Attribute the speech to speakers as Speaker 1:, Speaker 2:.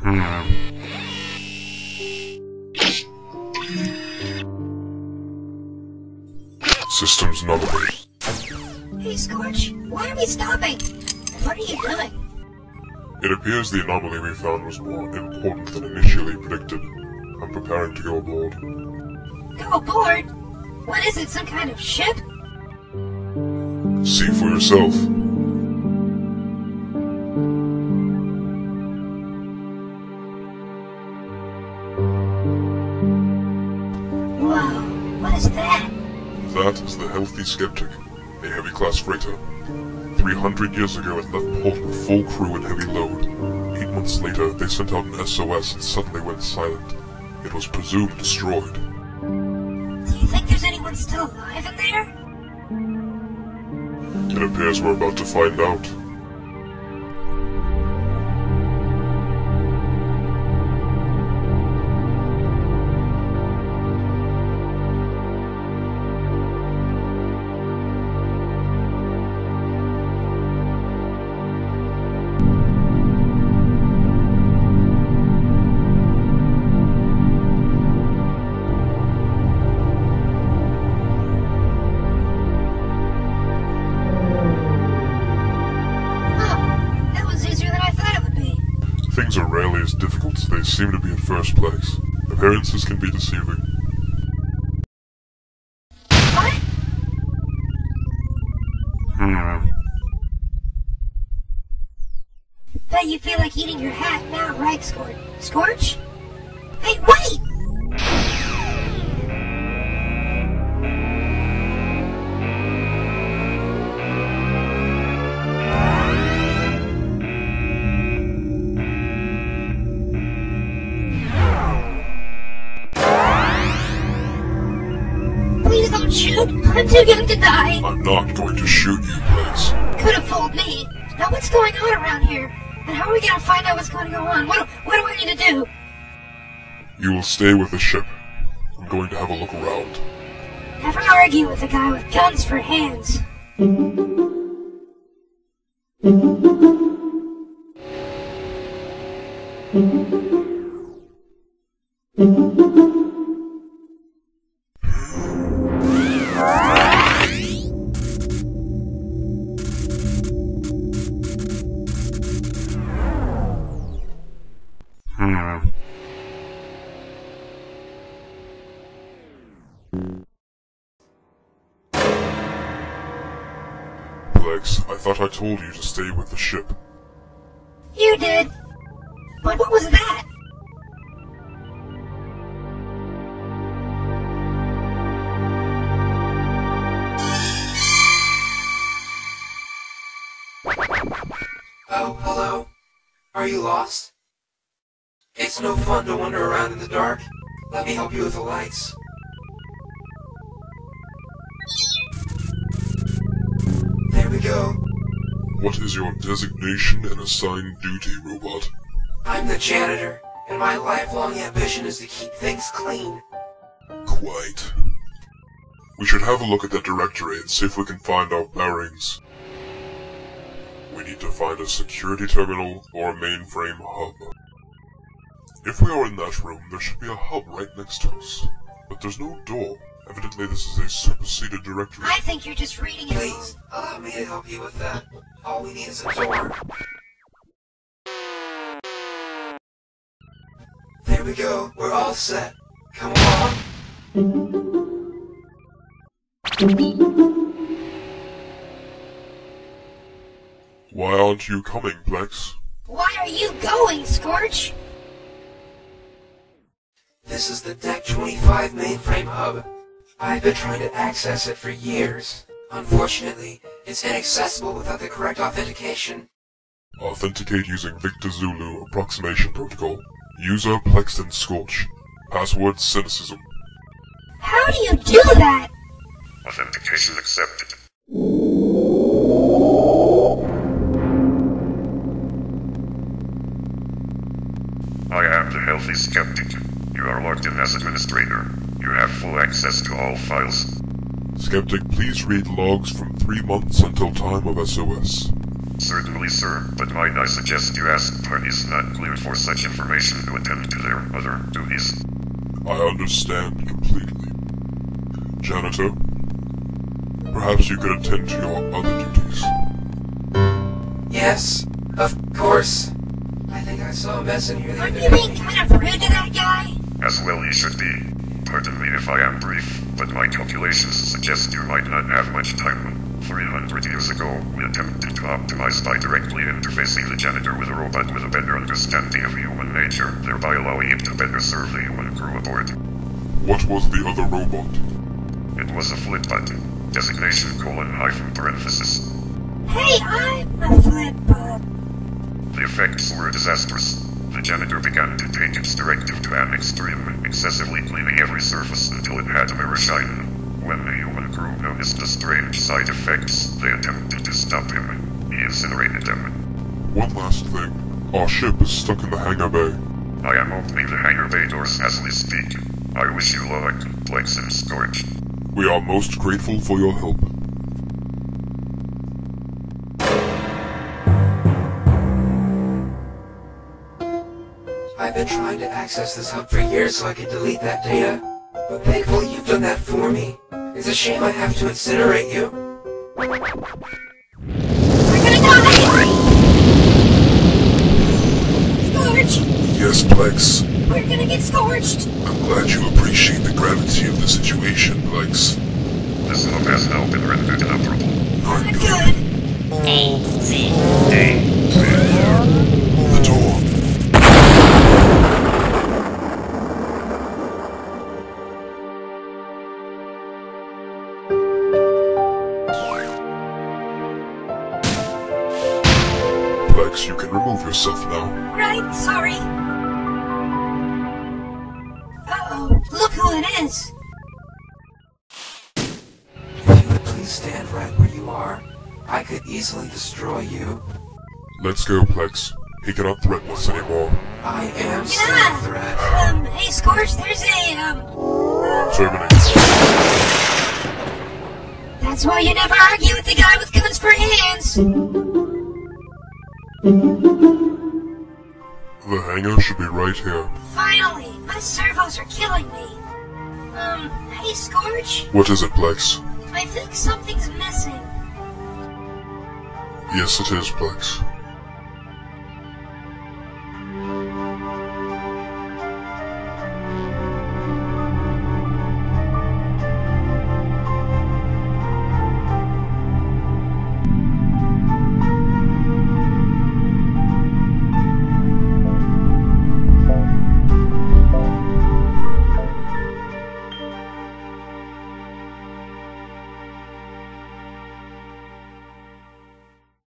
Speaker 1: Systems nullable.
Speaker 2: Hey, Scorch. Why are we stopping? What are you doing?
Speaker 1: It appears the anomaly we found was more important than initially predicted. I'm preparing to go aboard.
Speaker 2: Go aboard? What is it, some kind of ship?
Speaker 1: See for yourself.
Speaker 2: Is that?
Speaker 1: That is the Healthy Skeptic, a heavy class freighter. 300 years ago it left port with full crew and heavy load. Eight months later, they sent out an SOS and suddenly went silent. It was presumed destroyed.
Speaker 2: Do you think there's anyone still alive in there?
Speaker 1: It appears we're about to find out. Seem to be in first place. Appearances can be deceiving.
Speaker 2: What?
Speaker 1: Hmm.
Speaker 2: Bet you feel like eating your hat now, right, Scorch? Scorch? Hey, wait! Shoot. I'm too young to die.
Speaker 1: I'm not going to shoot you, Blaze.
Speaker 2: Could have fooled me. Now what's going on around here? And how are we gonna find out what's going to go on? What, what do I need to do?
Speaker 1: You will stay with the ship. I'm going to have a look around.
Speaker 2: Never argue with a guy with guns for hands.
Speaker 1: I thought I told you to stay with the ship.
Speaker 2: You did. But what was that?
Speaker 3: Oh, hello? Are you lost? It's no fun to wander around in the dark. Let me help you with the lights.
Speaker 1: What is your designation and assigned duty, robot?
Speaker 3: I'm the janitor, and my lifelong ambition is to keep things clean.
Speaker 1: Quite. We should have a look at that directory and see if we can find our bearings. We need to find a security terminal or a mainframe hub. If we are in that room, there should be a hub right next to us. But there's no door. Evidently this is a superseded directory.
Speaker 2: I think you're just reading it.
Speaker 3: Please, allow me to help you with that. All we need is a door. There we go. We're all set. Come along.
Speaker 1: Why aren't you coming, Plex?
Speaker 2: Why are you going, Scorch?
Speaker 3: This is the Deck 25 mainframe hub. I've been trying to access it for years. Unfortunately, it's inaccessible without the correct authentication.
Speaker 1: Authenticate using Victor Zulu Approximation Protocol. User Plexton Scorch. Password Cynicism.
Speaker 2: How do you do that?
Speaker 1: Authentication accepted.
Speaker 4: Full access to all files.
Speaker 1: Skeptic, please read logs from three months until time of SOS.
Speaker 4: Certainly, sir, but might I suggest you ask parties not cleared for such information to attend to their other duties.
Speaker 1: I understand completely. Janitor, Perhaps you could attend to your other duties.
Speaker 3: Yes, of course. I think I saw a mess in here the
Speaker 2: Aren't
Speaker 3: other
Speaker 2: you being
Speaker 3: day.
Speaker 2: kind of rude to that guy?
Speaker 4: As well you should be. Pardon me if I am brief, but my calculations suggest you might not have much time. 300 years ago, we attempted to optimize by directly interfacing the janitor with a robot with a better understanding of human nature, thereby allowing it to better serve the human crew aboard.
Speaker 1: What was the other robot?
Speaker 4: It was a flipbot. Designation colon hyphen parenthesis.
Speaker 2: Hey, I'm a flipbot.
Speaker 4: The effects were disastrous. The janitor began to take its directive to an extreme, excessively cleaning every surface until it had a mirror shine. When the human crew noticed the strange side effects, they attempted to stop him. He incinerated them.
Speaker 1: One last thing. Our ship is stuck in the hangar bay.
Speaker 4: I am opening the hangar bay doors as we speak. I wish you luck, Plex and Scorch.
Speaker 1: We are most grateful for your help.
Speaker 3: Been trying to access this hub for years so I can delete that data. But thankfully you've done that for me. It's a shame I have to incinerate you.
Speaker 2: We're gonna die! Scorch!
Speaker 1: Yes, Plex.
Speaker 2: We're gonna get scorched!
Speaker 1: I'm glad you appreciate the gravity of the situation, Plex.
Speaker 4: This hub has now been rendered inoperable.
Speaker 2: Not good!
Speaker 1: The door. Plex, you can remove yourself now.
Speaker 2: Right, sorry. Uh-oh, look who it is!
Speaker 3: If you would please stand right where you are, I could easily destroy you.
Speaker 1: Let's go, Plex. He cannot threaten us anymore.
Speaker 3: I am still a
Speaker 2: Yeah!
Speaker 3: threat.
Speaker 2: Um, hey Scorch, there's a, um...
Speaker 1: Terminate.
Speaker 2: That's why you never argue with the guy with guns for hands!
Speaker 1: The hangar should be right here.
Speaker 2: Finally, my servos are killing me. Um, hey Scorch,
Speaker 1: What is it, Plex?
Speaker 2: I think something's missing.
Speaker 1: Yes, it is, Plex.